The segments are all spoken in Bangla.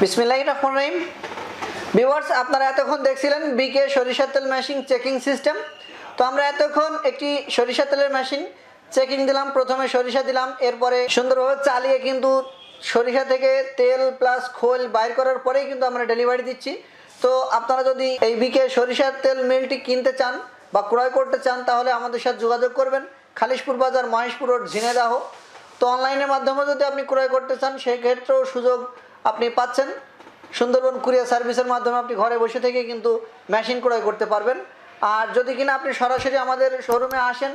বিসমিল্লাহ রহমান রহিম। ভিউয়ার্স আপনারা এতক্ষণ দেখছিলেন বিকে সরিষার তেল মেশিন চেকিং সিস্টেম তো আমরা এতক্ষণ একটি সরিষা তেলের মেশিন চেকিং দিলাম, প্রথমে সরিষা দিলাম, এরপরে সুন্দরভাবে চালিয়ে কিন্তু সরিষা থেকে তেল প্লাস খোল বাইর করার পরেই কিন্তু আমরা ডেলিভারি দিচ্ছি। তো আপনারা যদি এই বিকে সরিষার তেল মিলটি কিনতে চান বা ক্রয় করতে চান, তাহলে আমাদের সাথে যোগাযোগ করবেন। খালিশপুর বাজার মহেশপুর রোড ঝিনেদাহ তো অনলাইনের মাধ্যমে যদি আপনি ক্রয় করতে চান সেই ক্ষেত্রেও সুযোগ আপনি পাচ্ছেন। সুন্দরবন কুরিয়ার সার্ভিসের মাধ্যমে আপনি ঘরে বসে থেকে কিন্তু মেশিন ক্রয় করতে পারবেন। আর যদি কিনা আপনি সরাসরি আমাদের শোরুমে আসেন,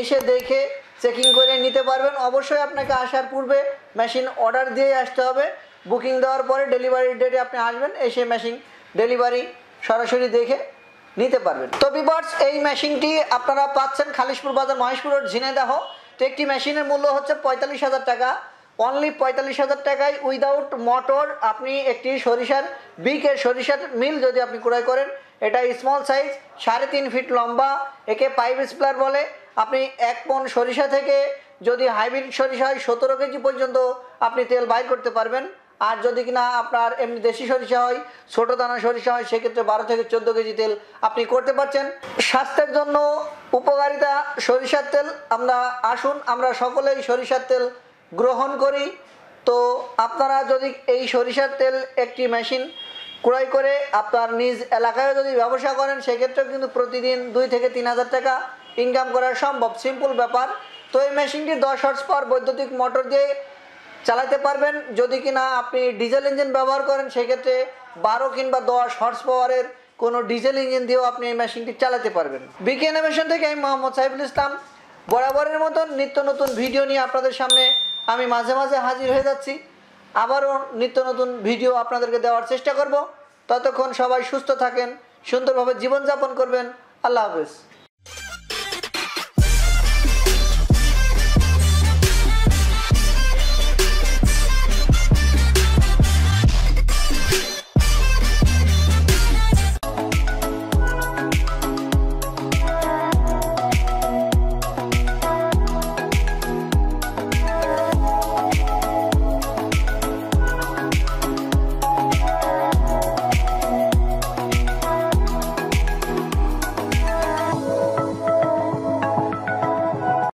এসে দেখে চেকিং করে নিতে পারবেন। অবশ্যই আপনাকে আসার পূর্বে মেশিন অর্ডার দিয়ে আসতে হবে। বুকিং দেওয়ার পরে ডেলিভারি ডেটে আপনি আসবেন, এসে মেশিন ডেলিভারি সরাসরি দেখে নিতে পারবেন। তো বিবার্স এই মেশিনটি আপনারা পাচ্ছেন খালিশপুর বাজার মহেশপুর ঝিনাইদাহ। তো একটি মেশিনের মূল্য হচ্ছে পঁয়তাল্লিশ হাজার টাকা। অনলি পঁয়তাল্লিশ হাজার টাকায় উইদাউট মোটর আপনি একটি সরিষার বিকের সরিষার মিল যদি আপনি ক্রয় করেন, এটা স্মল সাইজ সাড়ে তিন ফিট লম্বা, একে পাইপ স্প্লার বলে। আপনি এক পন সরিষা থেকে যদি হাইব্রিড সরিষা হয়, সতেরো কেজি পর্যন্ত আপনি তেল বাইর করতে পারবেন। আর যদি কিনা আপনার এমনি দেশি সরিষা হয়, ছোটো দানা সরিষা হয়, সেক্ষেত্রে বারো থেকে চোদ্দ কেজি তেল আপনি করতে পারছেন। স্বাস্থ্যের জন্য উপকারিতা সরিষার তেল। আমরা আসুন, আমরা সকলেই সরিষার তেল গ্রহণ করি। তো আপনারা যদি এই সরিষার তেল একটি মেশিন ক্রয় করে আপনার নিজ এলাকায় যদি ব্যবসা করেন, সেক্ষেত্রেও কিন্তু প্রতিদিন দুই থেকে তিন হাজার টাকা ইনকাম করা সম্ভব। সিম্পল ব্যাপার। তো এই মেশিনটি দশ হর্স পাওয়ার বৈদ্যুতিক মোটর দিয়ে চালাতে পারবেন। যদি কিনা আপনি ডিজেল ইঞ্জিন ব্যবহার করেন, সেক্ষেত্রে বারো কিংবা দশ হর্স পাওয়ারের কোনো ডিজেল ইঞ্জিন দিয়েও আপনি এই মেশিনটি চালাতে পারবেন। বিকে ইনোভেশন থেকে আমি মোহাম্মদ সাইফুল ইসলাম। বরাবরের মতন নিত্য নতুন ভিডিও নিয়ে আপনাদের সামনে আমি মাঝে মাঝে হাজির হয়ে যাচ্ছি। আবারও নিত্য নতুন ভিডিও আপনাদেরকে দেওয়ার চেষ্টা করব। ততক্ষণ সবাই সুস্থ থাকেন, সুন্দরভাবে জীবনযাপন করবেন। আল্লাহ হাফেজ।